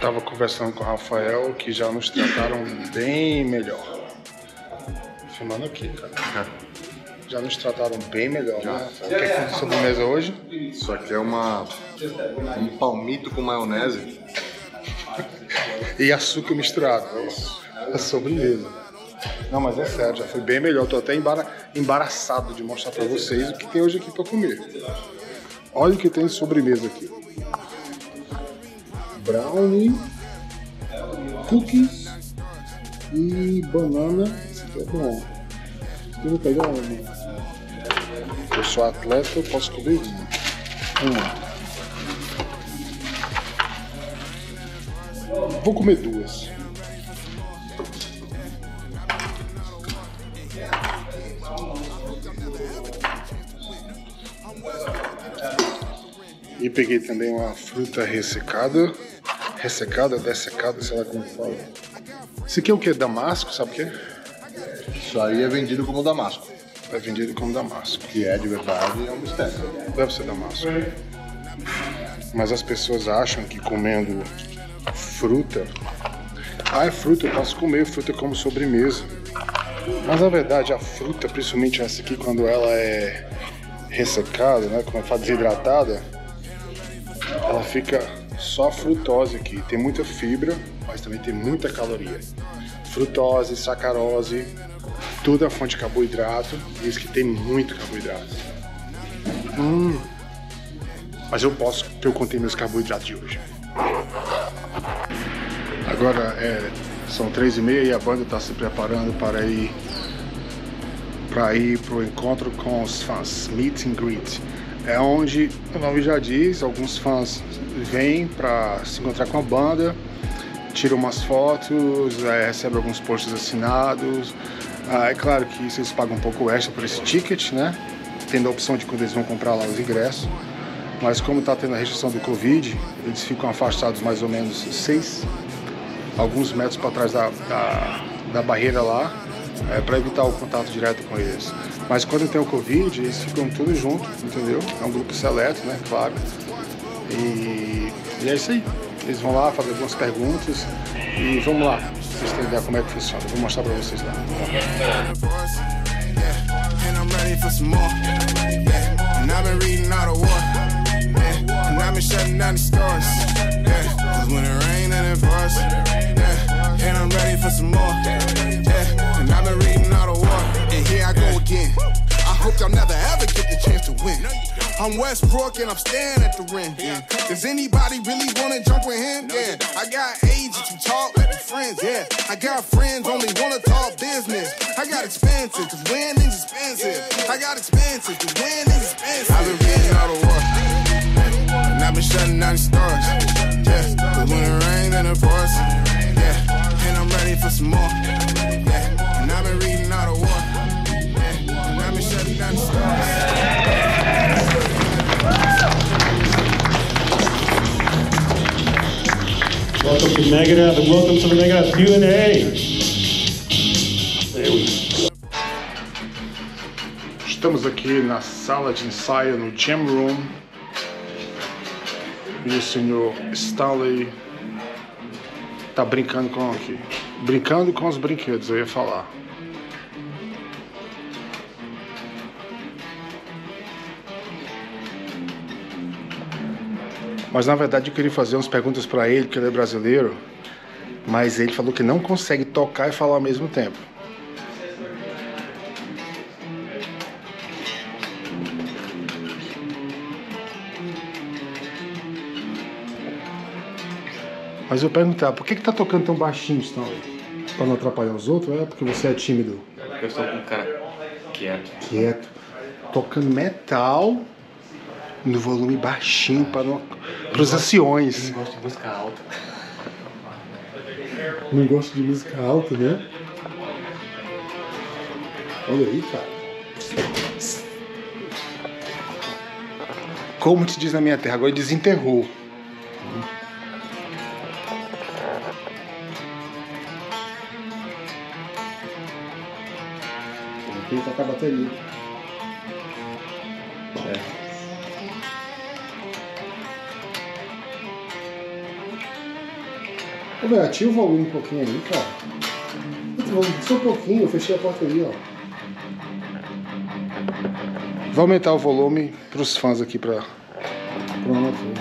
Tava conversando com o Rafael que já nos trataram bem melhor. Filmando aqui, cara. Já nos trataram bem melhor, né? O que é que sobremesa hoje? Isso aqui é uma um palmito com maionese. E açúcar misturado. É sobremesa. Não, mas é sério, já foi bem melhor. Tô até embara- embaraçado de mostrar pra vocês o que tem hoje aqui pra comer. Olha o que tem de sobremesa aqui. Brownie, cookies e banana. Aqui é bom. Eu vou pegar uma. Eu sou atleta, eu posso comer uma. Vou comer duas. E peguei também uma fruta ressecada. Ressecada, dessecada, sei lá como fala. Isso aqui é o que? Damasco, sabe o que é? Isso aí é vendido como damasco. É vendido como damasco. Que é de verdade é um mistério. Deve ser damasco. Mas as pessoas acham que comendo fruta. Ah, é fruta, eu posso comer fruta como sobremesa. Mas na verdade a fruta, principalmente essa aqui, quando ela é ressecada, né? Quando ela tá desidratada, ela fica só frutose aqui. Tem muita fibra, mas também tem muita caloria. Frutose, sacarose, tudo é fonte de carboidrato. Diz que tem muito carboidrato. Hum. Mas eu posso, porque eu contei meus carboidratos de hoje. Agora é, são três e meia e a banda está se preparando para ir para ir para o encontro com os fãs, meet and greet. É onde o nome já diz, alguns fãs vêm para se encontrar com a banda, tiram umas fotos, é, recebem alguns posts assinados. Ah, é claro que vocês pagam um pouco extra por esse ticket, né? Tendo a opção de quando eles vão comprar lá os ingressos. Mas como está tendo a restrição do Covid, eles ficam afastados mais ou menos seis, alguns metros para trás da, da, da barreira lá, é, para evitar o contato direto com eles. Mas quando tem o Covid, eles ficam tudo junto, entendeu? É um grupo seleto, né? Claro. E, e é isso aí. Eles vão lá fazer algumas perguntas e vamos lá. pra Vocês terem ideia como é que funciona. Vou mostrar para vocês lá. Yeah. And I'm ready for some more. Yeah. And I've been reading all the war. And here I go again. I hope y'all never ever get the chance to win. I'm Westbrook and I'm staring at the rim. Yeah. Does anybody really wanna jump with him? Yeah. I got agents who talk like friends. Yeah. I got friends only wanna talk business. I got expensive cause winning's expensive. I got expensive cause winning's expensive. I've been reading all the war. And I've been shutting down the stores. Yeah. Megadeth and welcome to the Q&A. Estamos aqui na sala de ensaio, no Jam Room. E o senhor Stanley tá brincando com aqui. Brincando com os brinquedos, eu ia falar. Mas na verdade eu queria fazer umas perguntas para ele, porque ele é brasileiro. Mas ele falou que não consegue tocar e falar ao mesmo tempo. Mas eu perguntar, por que que tá tocando tão baixinho, Stanley? Pra não atrapalhar os outros? É porque você é tímido, Eu sou um cara quieto. quieto. Tocando metal no volume baixinho para não... os anciões. Eu gosto de música alta. Não gosto de música alta, né? Olha aí, cara. Como te diz na minha terra, agora desenterrou. Tem que tocar a bateria. Ô, velho, ativa o volume um pouquinho aí, cara. Só um pouquinho, eu fechei a porta ali, ó. Vou aumentar o volume pros fãs aqui pra. Pronto.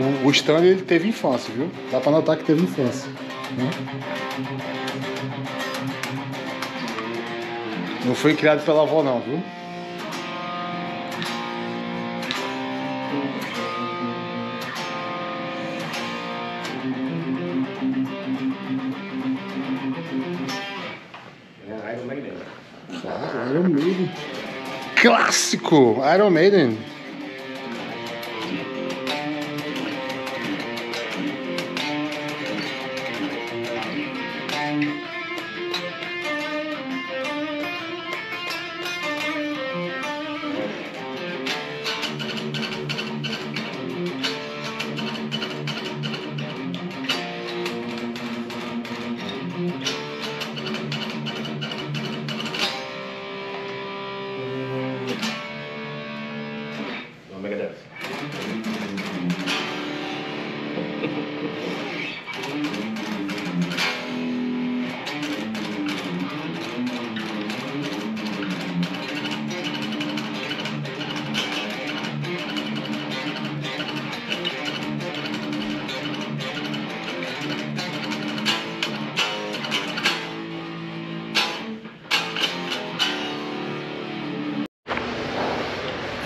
O, o Stanley ele teve infância, viu? Dá pra notar que teve infância. né? Não foi criado pela avó não, viu? Claro, Iron Maiden. Clássico! Iron Maiden. Megadeth.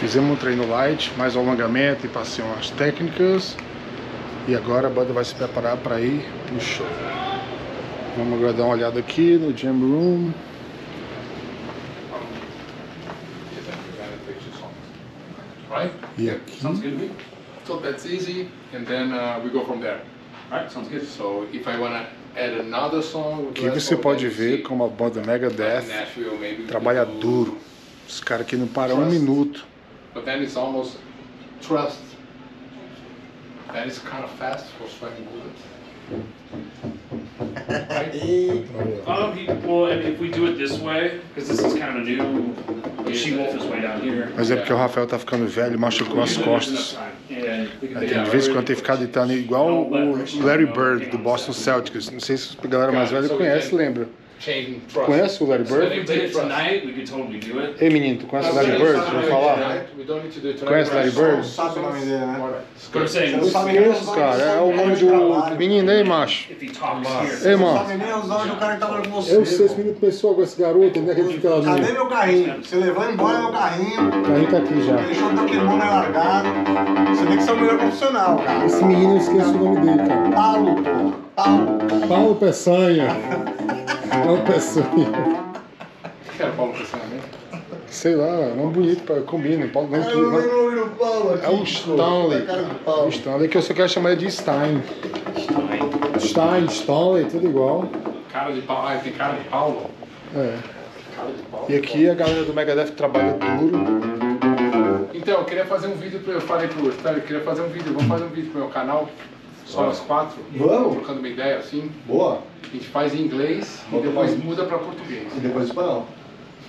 Fizemos um treino light, mais alongamento e passei umas técnicas. E agora a banda vai se preparar para ir pro show. Vamos agora dar uma olhada aqui no Jam Room. Right? E aqui. Sounds good to me. So that's easy, and then uh, we go from there. Right? Sounds good. So if I wanna add another song, Aqui você pode ver como a banda Megadeth trabalha duro. Os caras que não param um minuto. But then it's almost trust. That is kind of fast for swinging bullets. Um, he- well, I mean, if we do it this way, because this is kind of a new, she wolf is way down here. Mas é porque o Rafael tá ficando velho machucou as costas. Aí tem de vez em quando tem ficado ditando igual o Larry Bird do Boston Celtics. Não sei se a galera mais velha conhece, lembra? Trust. Conhece o Larry Bird? you if we did take it trust. tonight, we could totally do it. Ei menino, tu conhece o Larry Bird? Eu falar. We don't need to do it tonight. Conhece Larry Bird? Sabe o nome dele, né? Sabe Conheço, cara. É o nome do, menino aí, macho. Ei, mano. Eu sei, esse menino começou com esse garoto, é ele fica lá Cadê meu carrinho? Você levou embora meu carrinho. O carrinho tá aqui já. Deixou teu kimono aí largado. Você tem que ser o melhor profissional, cara. Esse menino eu esqueço o nome dele, cara. Paulo. Paulo. Paulo Peçanha. Paulo Peçanha. Que era Paulo Pessanha, Sei lá, é um nome bonito, pra- combina. Paulo, não, Eu não lembro o nome do Paulo aqui. É o. Stanley. É O. Stanley, que eu só quero chamar ele de Stein. Stein, Stanley, tudo igual. Cara de Paulo. Ah, tem cara de Paulo. É. Cara de Paulo. E aqui a galera do Megadeth trabalha duro. Então, eu queria fazer um vídeo pro. Eu falei pro Stanley, eu queria fazer um vídeo. Vamos fazer um vídeo pro meu canal. Só nós quatro. Vamos. Trocando uma ideia assim. Boa. A gente faz em inglês e Vamos depois fazer. muda pra português. E depois espanhol.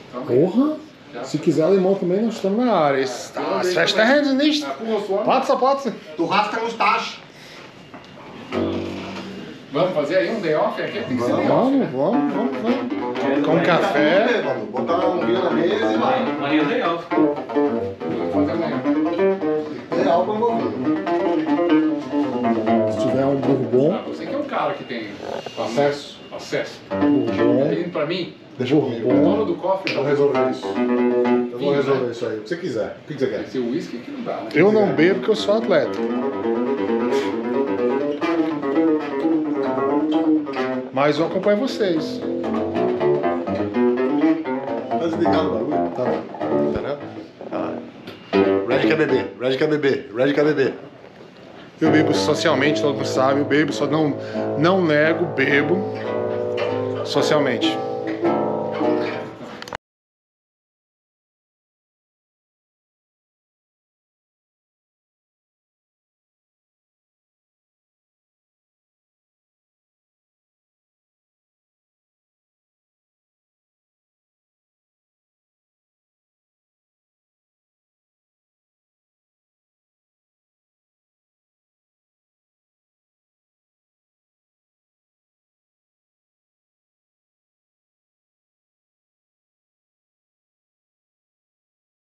Então, Porra! Se quiser limão também, nós estamos na área. Das Verstehen nicht? Pode, pode. Du hast a mustache. Vamos fazer aí um day off? Aqui tem que ser day off. Vamos, vamos, vamos, vamos. Com café. Mano, botar um vinho na mesa e vai. Amanhã day off. Vamos fazer amanhã. Real pra envolver. Bourbon, Ah, você que é um cara que tem Acesso. Acesso. bourbon, Pedindo pra mim, Deixa comigo. o dono do cofre Eu vou da resolver isso. Eu vou resolver né? isso aí. O que você quiser. O que você quer? Esse whisky aqui não dá, né? eu não bebo porque eu sou atleta. Mas eu acompanho vocês. Tá desligado o bagulho? Tá bom. Entendeu? Tá. Red quer beber. Red quer beber. Red quer beber. Eu bebo socialmente, todo mundo sabe. Eu bebo, só não, não nego, bebo socialmente.